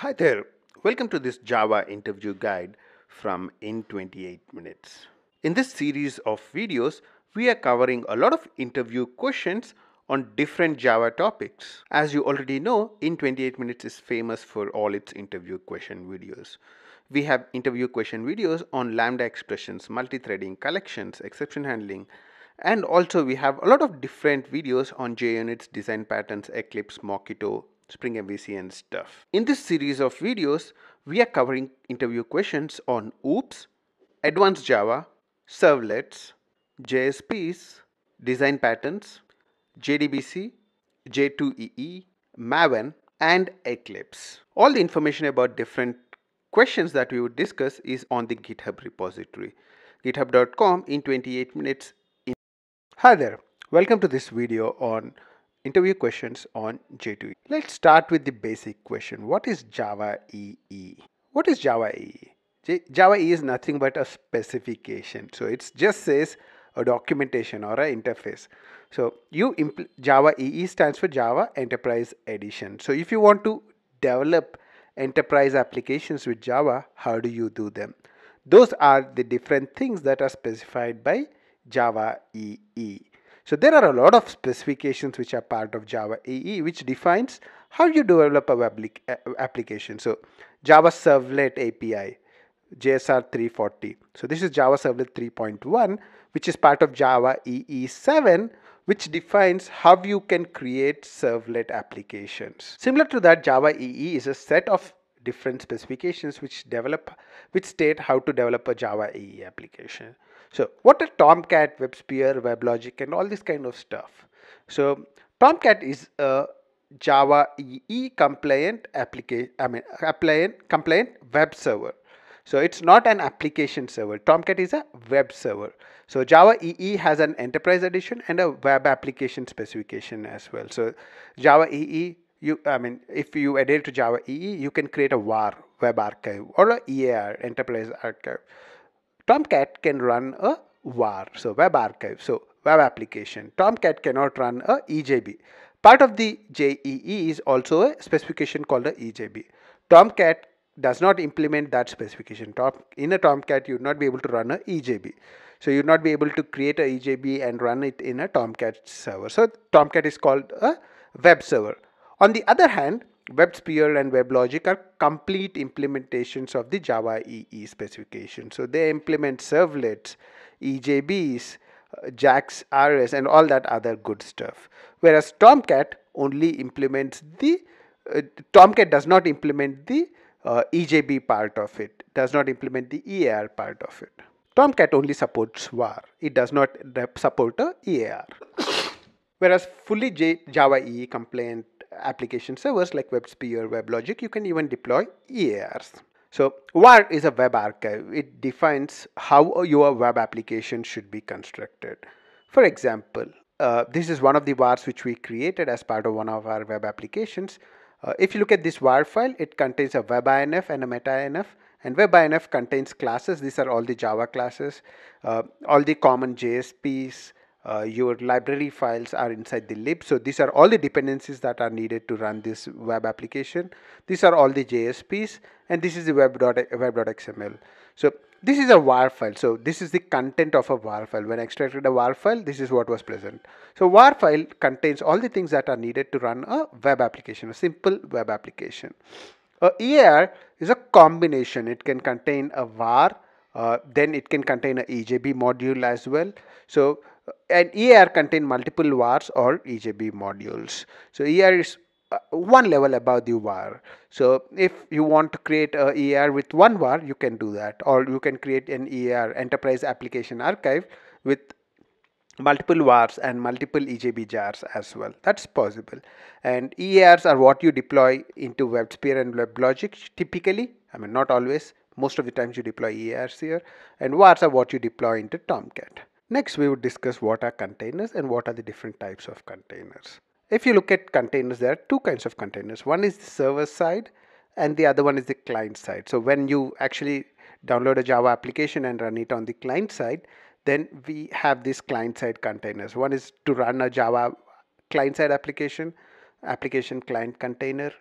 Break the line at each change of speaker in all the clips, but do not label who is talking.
Hi there. Welcome to this Java interview guide from in 28 minutes. In this series of videos, we are covering a lot of interview questions on different Java topics. As you already know, in 28 minutes is famous for all its interview question videos. We have interview question videos on lambda expressions, multi-threading, collections, exception handling, and also we have a lot of different videos on JUnits, design patterns, Eclipse, Mockito, Spring MVC and stuff. In this series of videos, we are covering interview questions on OOPS, Advanced Java, Servlets, JSPs, Design Patterns, JDBC, J2EE, Maven, and Eclipse. All the information about different questions that we would discuss is on the GitHub repository. github.com in 28 minutes. In Hi there, welcome to this video on interview questions on J2E. Let's start with the basic question. What is Java EE? What is Java EE? Java EE is nothing but a specification. So it just says a documentation or an interface. So you Java EE stands for Java Enterprise Edition. So if you want to develop enterprise applications with Java, how do you do them? Those are the different things that are specified by Java EE. So there are a lot of specifications which are part of Java EE which defines how you develop a web application. So Java Servlet API, JSR 340. So this is Java Servlet 3.1 which is part of Java EE 7 which defines how you can create servlet applications. Similar to that, Java EE is a set of different specifications which develop which state how to develop a Java EE application. So what are Tomcat, WebSphere, WebLogic and all this kind of stuff. So Tomcat is a Java EE compliant application, I mean compliant, compliant web server. So it's not an application server. Tomcat is a web server. So Java EE has an enterprise edition and a web application specification as well. So Java EE, you I mean, if you adhere to Java EE, you can create a WAR web archive or a EAR enterprise archive. Tomcat can run a WAR, so web archive, so web application. Tomcat cannot run a EJB. Part of the JEE is also a specification called a EJB. Tomcat does not implement that specification. Tom, in a Tomcat, you would not be able to run a EJB. So you would not be able to create a EJB and run it in a Tomcat server. So Tomcat is called a web server. On the other hand, WebSphere and WebLogic are complete implementations of the Java EE specification. So they implement servlets, EJBs, uh, JAX RS and all that other good stuff. Whereas Tomcat only implements the, uh, Tomcat does not implement the uh, EJB part of it, does not implement the EAR part of it. Tomcat only supports WAR, it does not support a EAR. Whereas fully J Java EE compliant application servers like WebSphere, or WebLogic, you can even deploy EARs. So WAR is a web archive. It defines how your web application should be constructed. For example, uh, this is one of the WARs which we created as part of one of our web applications. Uh, if you look at this WAR file, it contains a WebINF and a MetaINF. And WebINF contains classes. These are all the Java classes, uh, all the common JSPs, uh, your library files are inside the lib. So these are all the dependencies that are needed to run this web application. These are all the JSPs and this is the web.xml. So this is a WAR file. So this is the content of a WAR file. When I extracted a WAR file, this is what was present. So WAR file contains all the things that are needed to run a web application, a simple web application. A EAR is a combination. It can contain a WAR, uh, then it can contain a EJB module as well. So an EAR contain multiple WARs or EJB modules. So EAR is uh, one level above the WAR. So if you want to create a EAR with one WAR, you can do that. Or you can create an EAR enterprise application archive with multiple WARs and multiple EJB jars as well. That's possible. And EARs are what you deploy into WebSphere and WebLogic typically. I mean, not always. Most of the times you deploy EARs here. And WARs are what you deploy into Tomcat. Next, we would discuss what are containers and what are the different types of containers. If you look at containers, there are two kinds of containers. One is the server side and the other one is the client side. So when you actually download a Java application and run it on the client side, then we have these client side containers. One is to run a Java client side application, application client container,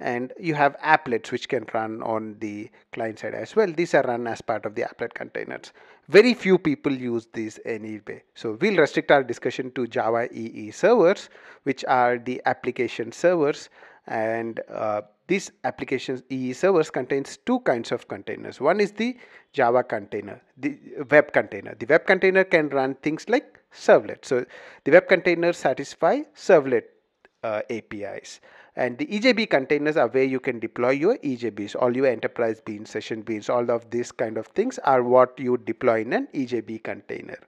and you have applets which can run on the client side as well. These are run as part of the applet containers. Very few people use these anyway. So we'll restrict our discussion to Java EE servers, which are the application servers and uh, these applications EE servers contains two kinds of containers. One is the Java container, the web container. The web container can run things like servlet. So the web container satisfy servlet uh, APIs. And the EJB containers are where you can deploy your EJBs, all your enterprise beans, session beans, all of these kind of things are what you deploy in an EJB container.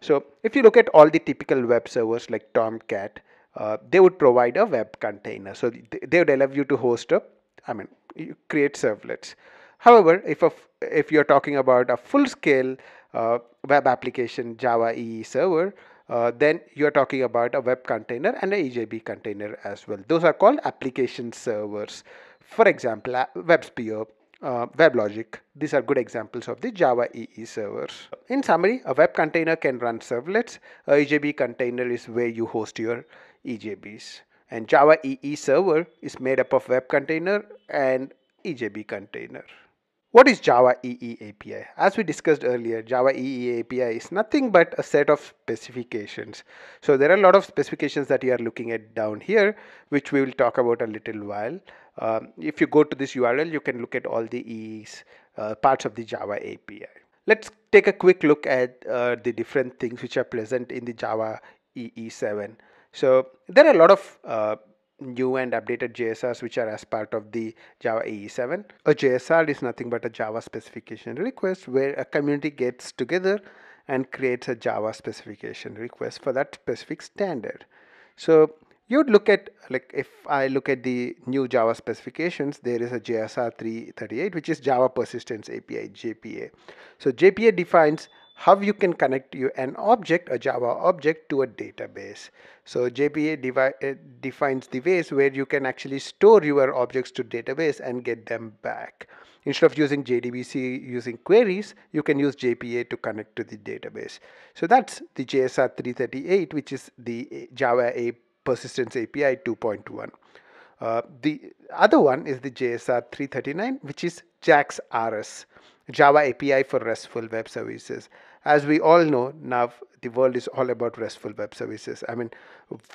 So if you look at all the typical web servers like Tomcat, uh, they would provide a web container. So they would allow you to host a, I mean, you create servlets. However, if if you're talking about a full-scale uh, web application Java EE server, uh, then you're talking about a web container and a EJB container as well. Those are called application servers. For example, WebSphere, uh, WebLogic. These are good examples of the Java EE servers. In summary, a web container can run servlets. A EJB container is where you host your EJBs. And Java EE server is made up of web container and EJB container. What is Java EE API? As we discussed earlier, Java EE API is nothing but a set of specifications. So there are a lot of specifications that you are looking at down here, which we will talk about a little while. Um, if you go to this URL, you can look at all the EEs, uh, parts of the Java API. Let's take a quick look at uh, the different things which are present in the Java EE7. So there are a lot of uh, new and updated JSRs which are as part of the Java EE7. A JSR is nothing but a Java specification request where a community gets together and creates a Java specification request for that specific standard. So you would look at like if I look at the new Java specifications, there is a JSR 338 which is Java Persistence API JPA. So JPA defines how you can connect you an object, a Java object to a database. So JPA uh, defines the ways where you can actually store your objects to database and get them back. Instead of using JDBC using queries, you can use JPA to connect to the database. So that's the JSR 338, which is the Java A Persistence API 2.1. Uh, the other one is the JSR 339, which is JAX RS. Java API for RESTful web services. As we all know, now the world is all about RESTful web services. I mean,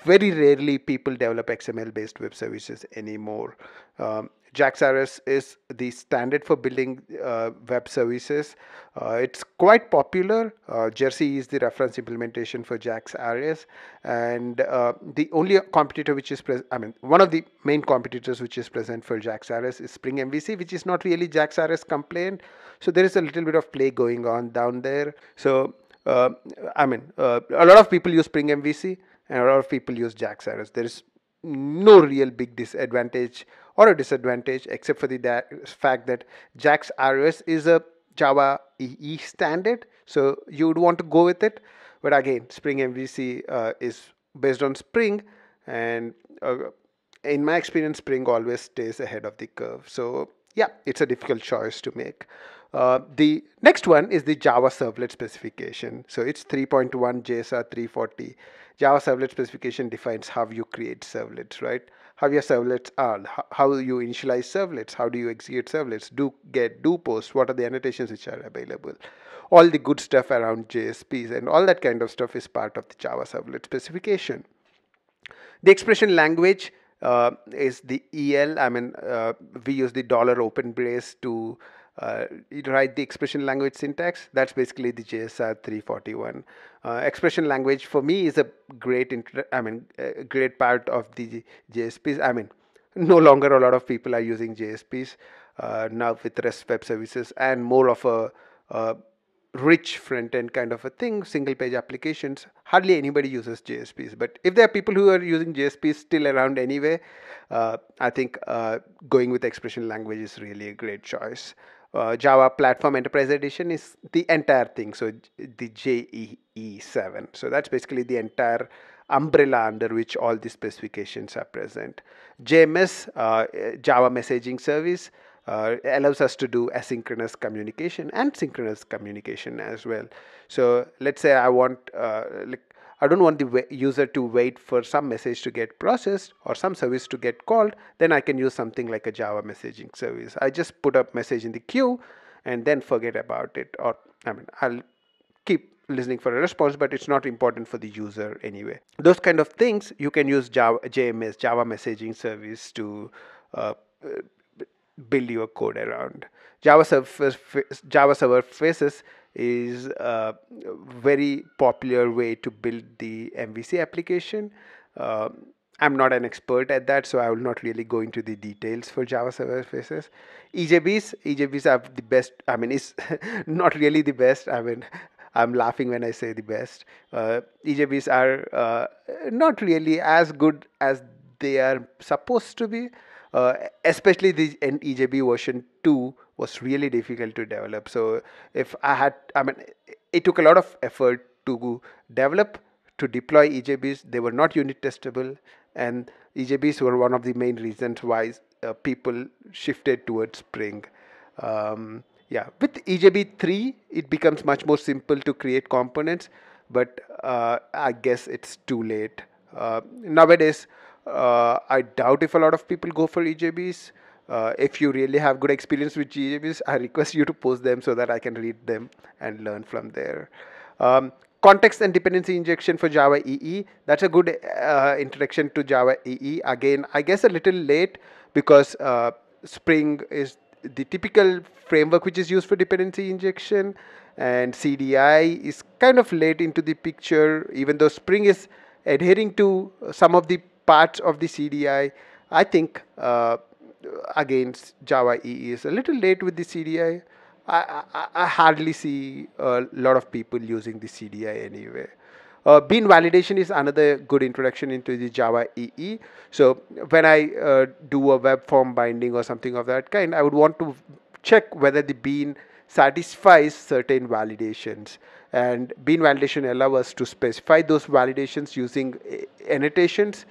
very rarely people develop XML based web services anymore. Um, JAX-RS is the standard for building uh, web services. Uh, it's quite popular. Uh, Jersey is the reference implementation for JAX-RS, and uh, the only competitor which is present, I mean, one of the main competitors which is present for JAX-RS is Spring MVC, which is not really JAX-RS compliant. So there is a little bit of play going on down there. So uh, I mean, uh, a lot of people use Spring MVC, and a lot of people use JAX-RS. There is no real big disadvantage or a disadvantage except for the fact that JAX RS is a Java EE standard, so you would want to go with it. But again, Spring MVC uh, is based on Spring, and uh, in my experience, Spring always stays ahead of the curve. So yeah, it's a difficult choice to make. Uh, the next one is the Java servlet specification. So it's 3.1 JSR 340. Java servlet specification defines how you create servlets, right? How your servlets are, how you initialize servlets, how do you execute servlets, do get, do post, what are the annotations which are available. All the good stuff around JSPs and all that kind of stuff is part of the Java servlet specification. The expression language uh, is the EL. I mean, uh, we use the dollar open brace to uh, write the expression language syntax. That's basically the JSR 341. Uh, expression language for me is a great, I mean, a great part of the JSPs. I mean, no longer a lot of people are using JSPs uh, now with REST web services and more of a, a rich front end kind of a thing, single page applications. Hardly anybody uses JSPs. But if there are people who are using JSPs still around anyway, uh, I think uh, going with expression language is really a great choice uh, Java Platform Enterprise Edition is the entire thing. So the JEE7. So that's basically the entire umbrella under which all the specifications are present. JMS, uh, Java Messaging Service, uh, allows us to do asynchronous communication and synchronous communication as well. So let's say I want, uh, like, I don't want the user to wait for some message to get processed or some service to get called, then I can use something like a Java messaging service. I just put a message in the queue and then forget about it. Or I mean, I'll keep listening for a response, but it's not important for the user anyway. Those kind of things you can use Java JMS Java messaging service to uh, build your code around. Java Java Server Faces is a very popular way to build the MVC application. Uh, I'm not an expert at that, so I will not really go into the details for Java Server Faces. EJBs, EJBs are the best. I mean, it's not really the best. I mean, I'm laughing when I say the best. Uh, EJBs are uh, not really as good as they are supposed to be. Uh, especially the EJB version 2 was really difficult to develop. So if I had, I mean, it took a lot of effort to develop, to deploy EJBs. They were not unit testable, and EJBs were one of the main reasons why uh, people shifted towards Spring. Um, yeah, with EJB 3, it becomes much more simple to create components, but uh, I guess it's too late. Uh, nowadays, uh, I doubt if a lot of people go for EJBs. Uh, if you really have good experience with EJBs, I request you to post them so that I can read them and learn from there. Um, context and dependency injection for Java EE. That's a good uh, introduction to Java EE. Again, I guess a little late because uh, Spring is the typical framework which is used for dependency injection and CDI is kind of late into the picture even though Spring is adhering to some of the parts of the CDI. I think uh, against Java EE is a little late with the CDI. I, I, I, hardly see a lot of people using the CDI anyway. Uh, bean validation is another good introduction into the Java EE. So when I uh, do a web form binding or something of that kind, I would want to check whether the bean satisfies certain validations. And bean validation allows us to specify those validations using uh, annotations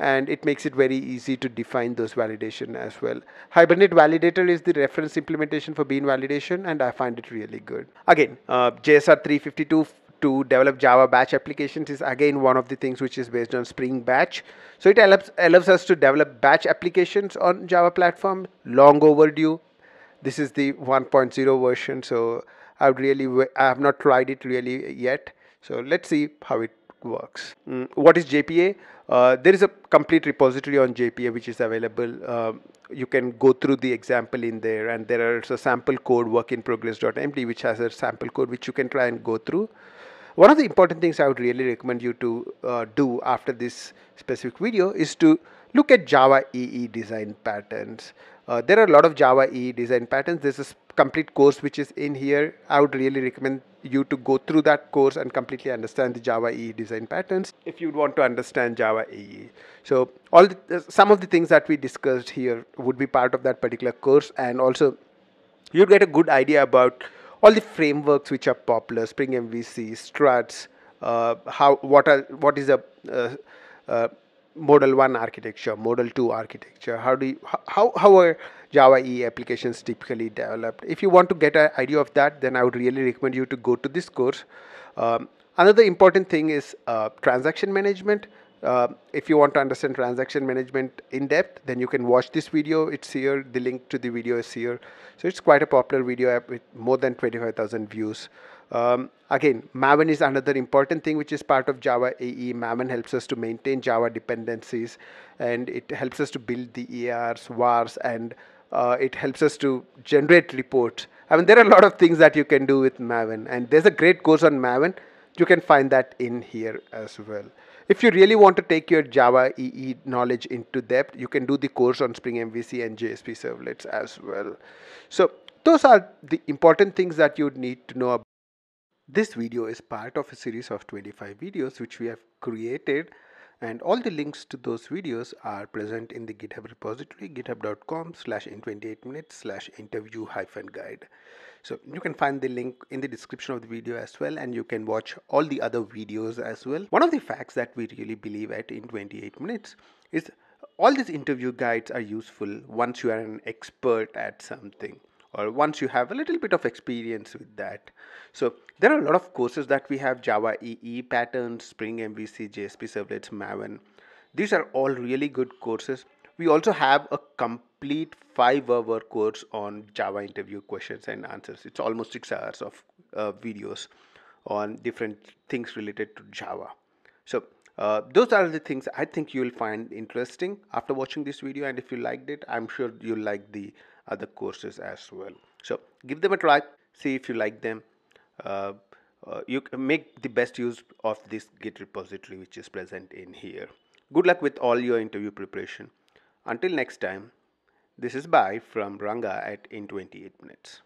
and it makes it very easy to define those validation as well. Hibernate validator is the reference implementation for bean validation and I find it really good. Again, uh, JSR 352 to develop Java batch applications is again one of the things which is based on Spring Batch. So it allows, allows us to develop batch applications on Java platform, long overdue. This is the 1.0 version, so I would really I have not tried it really yet. So let's see how it works. Mm, what is JPA? Uh, there is a complete repository on JPA which is available. Uh, you can go through the example in there, and there is a sample code work in progress.md which has a sample code which you can try and go through. One of the important things I would really recommend you to uh, do after this specific video is to look at Java EE design patterns. Uh, there are a lot of Java EE design patterns. There's a complete course which is in here. I would really recommend you to go through that course and completely understand the Java EE design patterns if you want to understand Java EE. So all the, uh, some of the things that we discussed here would be part of that particular course and also you get a good idea about all the frameworks which are popular, Spring MVC, Struts, uh, how what are what is a uh, uh, model 1 architecture model 2 architecture how do you how how are java e applications typically developed. If you want to get an idea of that then i would really recommend you to go to this course. Um, another important thing is uh, transaction management. Uh, if you want to understand transaction management in depth then you can watch this video. It's here. The link to the video is here. So it's quite a popular video with more than 25000 views. Um, again, Maven is another important thing which is part of Java EE. Maven helps us to maintain Java dependencies and it helps us to build the EARs, WARs, and uh, it helps us to generate reports. I mean, there are a lot of things that you can do with Maven, and there's a great course on Maven. You can find that in here as well. If you really want to take your Java EE knowledge into depth, you can do the course on Spring MVC and JSP servlets as well. So those are the important things that you need to know about. This video is part of a series of 25 videos which we have created and all the links to those videos are present in the github repository github.com slash in 28 minutes slash interview hyphen guide. So you can find the link in the description of the video as well and you can watch all the other videos as well. One of the facts that we really believe at in 28 minutes is all these interview guides are useful once you are an expert at something or once you have a little bit of experience with that. So there are a lot of courses that we have Java EE patterns, Spring MVC, JSP servlets, Maven. These are all really good courses. We also have a complete five hour course on Java interview questions and answers. It's almost six hours of uh, videos on different things related to Java. So uh, those are the things I think you'll find interesting after watching this video and if you liked it I'm sure you'll like the other courses as well. So give them a try see if you like them. Uh, uh, you can make the best use of this git repository which is present in here. Good luck with all your interview preparation. Until next time this is bye from Ranga at in 28 minutes